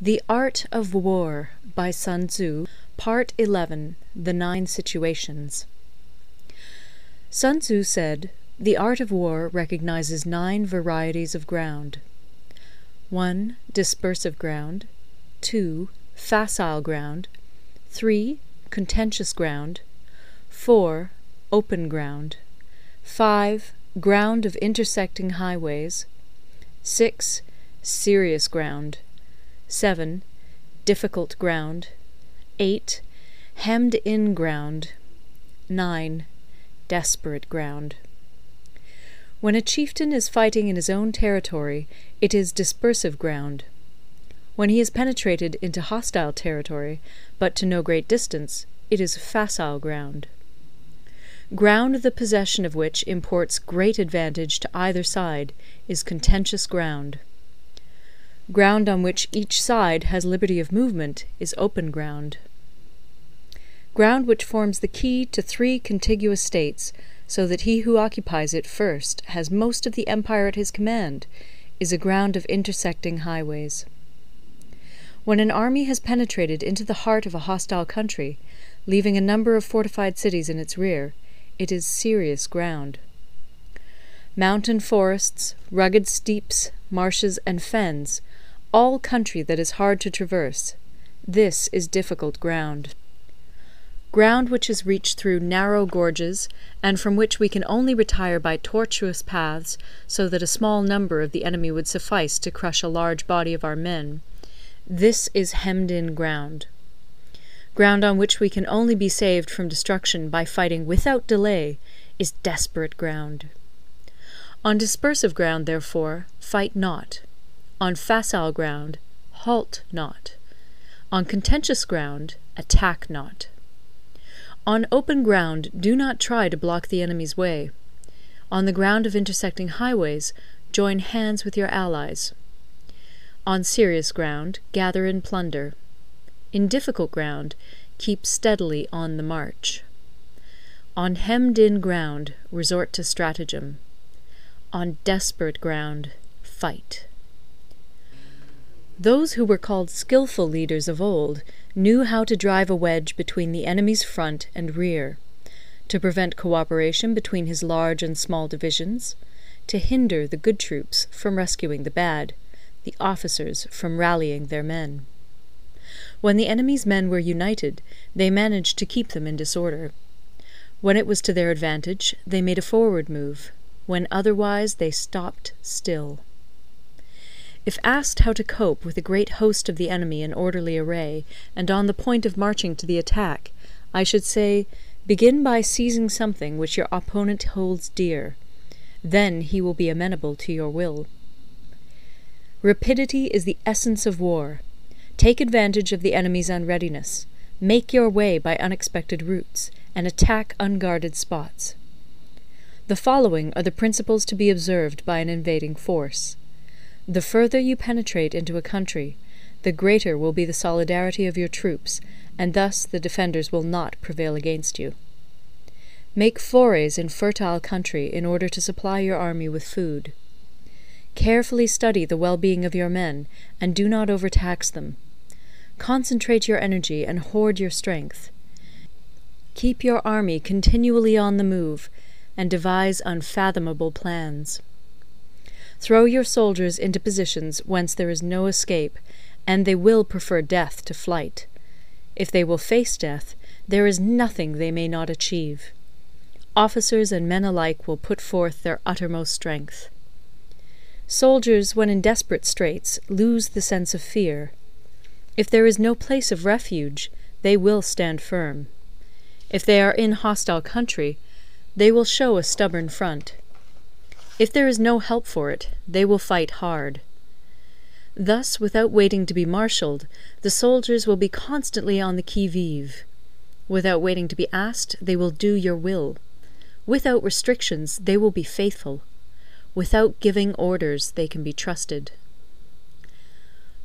The Art of War by Sun Tzu Part XI The Nine Situations Sun Tzu said, The art of war recognizes nine varieties of ground: 1. Dispersive ground. 2. Facile ground. 3. Contentious ground. 4. Open ground. 5. Ground of intersecting highways. 6. Serious ground. 7. Difficult ground. 8. Hemmed in ground. 9. Desperate ground. When a chieftain is fighting in his own territory, it is dispersive ground. When he is penetrated into hostile territory, but to no great distance, it is facile ground. Ground the possession of which imports great advantage to either side is contentious ground. Ground on which each side has liberty of movement is open ground. Ground which forms the key to three contiguous states, so that he who occupies it first has most of the empire at his command, is a ground of intersecting highways. When an army has penetrated into the heart of a hostile country, leaving a number of fortified cities in its rear, it is serious ground. Mountain forests, rugged steeps, marshes, and fens all country that is hard to traverse. This is difficult ground. Ground which is reached through narrow gorges, and from which we can only retire by tortuous paths, so that a small number of the enemy would suffice to crush a large body of our men, this is hemmed in ground. Ground on which we can only be saved from destruction by fighting without delay is desperate ground. On dispersive ground, therefore, fight not. On facile ground, halt not. On contentious ground, attack not. On open ground, do not try to block the enemy's way. On the ground of intersecting highways, join hands with your allies. On serious ground, gather in plunder. In difficult ground, keep steadily on the march. On hemmed in ground, resort to stratagem. On desperate ground, fight. Those who were called skilful leaders of old knew how to drive a wedge between the enemy's front and rear, to prevent co operation between his large and small divisions, to hinder the good troops from rescuing the bad, the officers from rallying their men. When the enemy's men were united, they managed to keep them in disorder. When it was to their advantage, they made a forward move; when otherwise, they stopped still. If asked how to cope with a great host of the enemy in orderly array, and on the point of marching to the attack, I should say, begin by seizing something which your opponent holds dear. Then he will be amenable to your will. Rapidity is the essence of war. Take advantage of the enemy's unreadiness. Make your way by unexpected routes, and attack unguarded spots. The following are the principles to be observed by an invading force. The further you penetrate into a country, the greater will be the solidarity of your troops, and thus the defenders will not prevail against you. Make forays in fertile country in order to supply your army with food. Carefully study the well-being of your men, and do not overtax them. Concentrate your energy and hoard your strength. Keep your army continually on the move, and devise unfathomable plans. Throw your soldiers into positions whence there is no escape, and they will prefer death to flight. If they will face death, there is nothing they may not achieve. Officers and men alike will put forth their uttermost strength. Soldiers, when in desperate straits, lose the sense of fear. If there is no place of refuge, they will stand firm. If they are in hostile country, they will show a stubborn front. If there is no help for it, they will fight hard. Thus, without waiting to be marshalled, the soldiers will be constantly on the qui vive. Without waiting to be asked, they will do your will. Without restrictions, they will be faithful. Without giving orders, they can be trusted.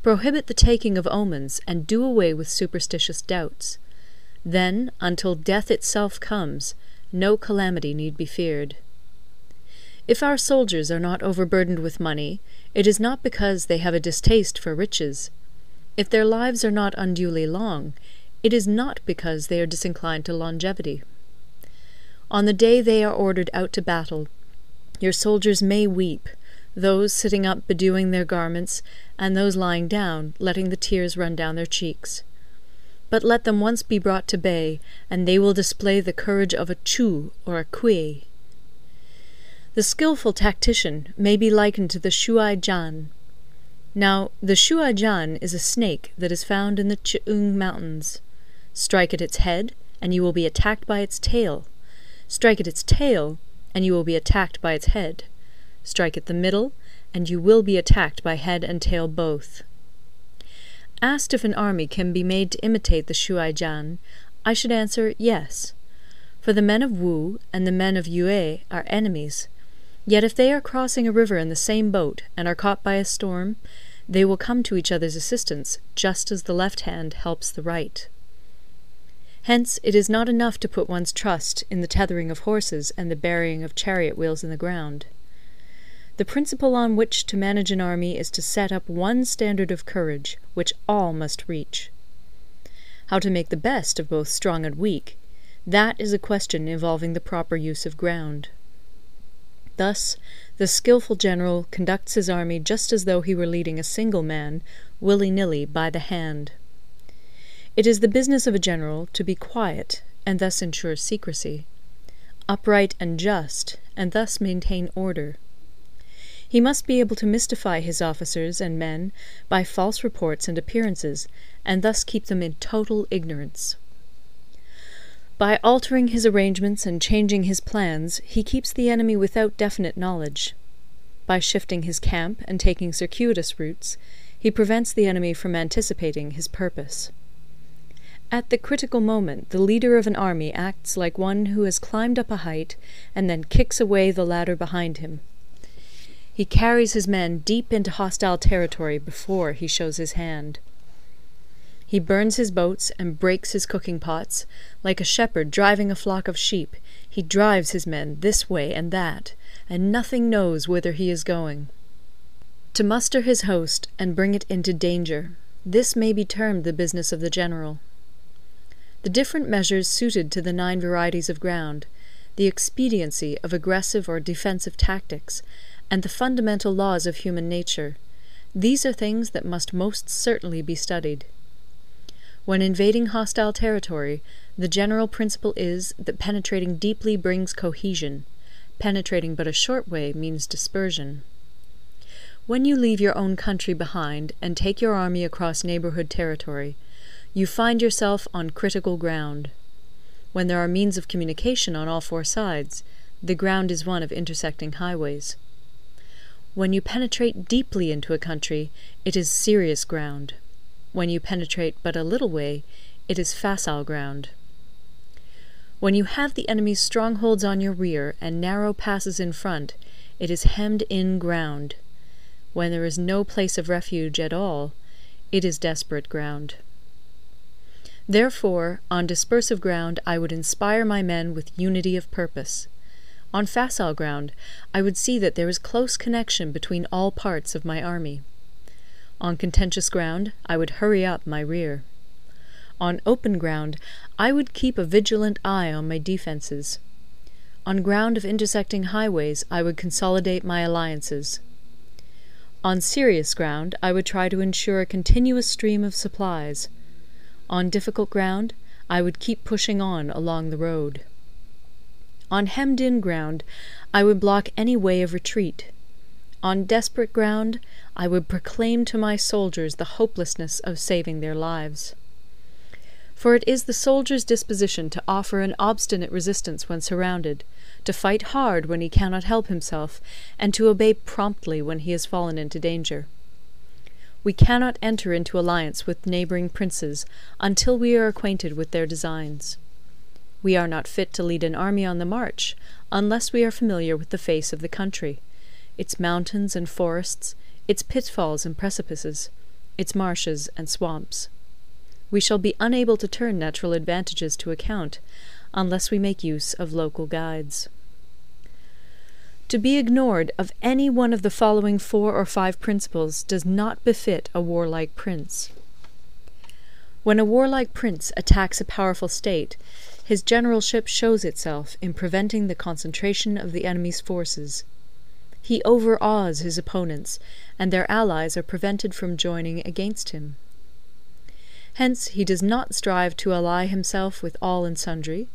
Prohibit the taking of omens, and do away with superstitious doubts. Then, until death itself comes, no calamity need be feared. If our soldiers are not overburdened with money, it is not because they have a distaste for riches. If their lives are not unduly long, it is not because they are disinclined to longevity. On the day they are ordered out to battle, your soldiers may weep, those sitting up bedewing their garments, and those lying down, letting the tears run down their cheeks. But let them once be brought to bay, and they will display the courage of a Chu or a Kuei. The skilful tactician may be likened to the Shuai Jan. Now, the Shuai Jan is a snake that is found in the Ch'ang mountains. Strike at its head, and you will be attacked by its tail. Strike at its tail, and you will be attacked by its head. Strike at the middle, and you will be attacked by head and tail both. Asked if an army can be made to imitate the Shuai Jan, I should answer yes. For the men of Wu and the men of Yue are enemies. Yet if they are crossing a river in the same boat, and are caught by a storm, they will come to each other's assistance, just as the left hand helps the right. Hence it is not enough to put one's trust in the tethering of horses and the burying of chariot wheels in the ground. The principle on which to manage an army is to set up one standard of courage, which all must reach. How to make the best of both strong and weak, that is a question involving the proper use of ground. Thus, the skilful general conducts his army just as though he were leading a single man, willy nilly, by the hand. It is the business of a general to be quiet, and thus ensure secrecy; upright and just, and thus maintain order. He must be able to mystify his officers and men by false reports and appearances, and thus keep them in total ignorance. By altering his arrangements and changing his plans, he keeps the enemy without definite knowledge. By shifting his camp and taking circuitous routes, he prevents the enemy from anticipating his purpose. At the critical moment the leader of an army acts like one who has climbed up a height and then kicks away the ladder behind him. He carries his men deep into hostile territory before he shows his hand. He burns his boats and breaks his cooking pots; like a shepherd driving a flock of sheep, he drives his men this way and that, and nothing knows whither he is going. To muster his host and bring it into danger, this may be termed the business of the general. The different measures suited to the nine varieties of ground, the expediency of aggressive or defensive tactics and the fundamental laws of human nature, these are things that must most certainly be studied. When invading hostile territory, the general principle is that penetrating deeply brings cohesion; penetrating but a short way means dispersion. When you leave your own country behind and take your army across neighbourhood territory, you find yourself on critical ground. When there are means of communication on all four sides, the ground is one of intersecting highways. When you penetrate deeply into a country, it is serious ground; when you penetrate but a little way, it is facile ground. When you have the enemy's strongholds on your rear and narrow passes in front, it is hemmed in ground; when there is no place of refuge at all, it is desperate ground. Therefore, on dispersive ground I would inspire my men with unity of purpose. On facile ground, I would see that there is close connection between all parts of my army. On contentious ground, I would hurry up my rear. On open ground, I would keep a vigilant eye on my defences. On ground of intersecting highways, I would consolidate my alliances. On serious ground, I would try to ensure a continuous stream of supplies. On difficult ground, I would keep pushing on along the road. On hemmed in ground, I would block any way of retreat. On desperate ground, I would proclaim to my soldiers the hopelessness of saving their lives. For it is the soldier's disposition to offer an obstinate resistance when surrounded, to fight hard when he cannot help himself, and to obey promptly when he has fallen into danger. We cannot enter into alliance with neighbouring princes until we are acquainted with their designs. We are not fit to lead an army on the march, unless we are familiar with the face of the country, its mountains and forests, its pitfalls and precipices, its marshes and swamps. We shall be unable to turn natural advantages to account, unless we make use of local guides. To be ignored of any one of the following four or five principles does not befit a warlike prince. When a warlike prince attacks a powerful state, his generalship shows itself in preventing the concentration of the enemy's forces. He overawes his opponents, and their allies are prevented from joining against him. Hence he does not strive to ally himself with all and sundry,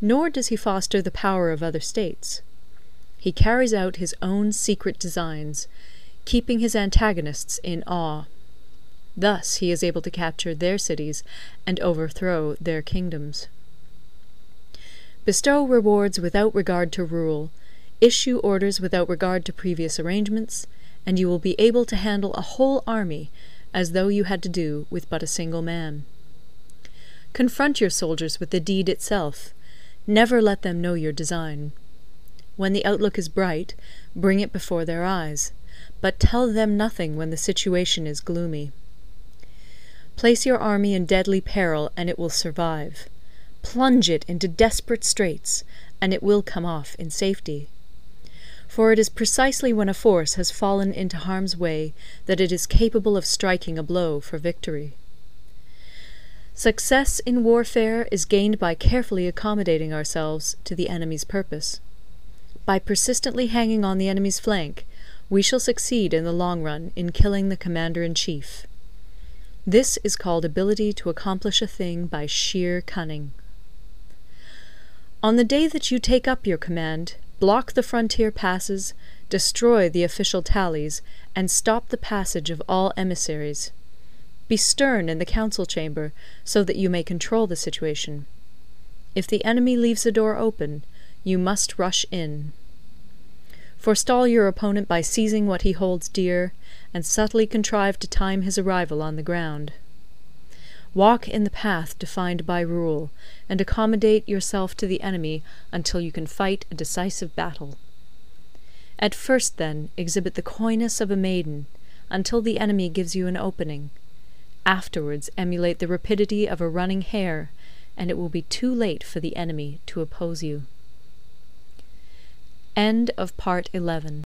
nor does he foster the power of other states. He carries out his own secret designs, keeping his antagonists in awe. Thus he is able to capture their cities and overthrow their kingdoms. Bestow rewards without regard to rule, issue orders without regard to previous arrangements, and you will be able to handle a whole army as though you had to do with but a single man. Confront your soldiers with the deed itself, never let them know your design. When the outlook is bright, bring it before their eyes, but tell them nothing when the situation is gloomy. Place your army in deadly peril, and it will survive plunge it into desperate straits, and it will come off in safety. For it is precisely when a force has fallen into harm's way that it is capable of striking a blow for victory. Success in warfare is gained by carefully accommodating ourselves to the enemy's purpose. By persistently hanging on the enemy's flank, we shall succeed in the long run in killing the commander in chief. This is called ability to accomplish a thing by sheer cunning. On the day that you take up your command, block the frontier passes, destroy the official tallies, and stop the passage of all emissaries. Be stern in the council chamber, so that you may control the situation. If the enemy leaves the door open, you must rush in. Forestall your opponent by seizing what he holds dear, and subtly contrive to time his arrival on the ground. Walk in the path defined by rule, and accommodate yourself to the enemy until you can fight a decisive battle. At first, then, exhibit the coyness of a maiden, until the enemy gives you an opening. Afterwards emulate the rapidity of a running hare, and it will be too late for the enemy to oppose you. End of Part 11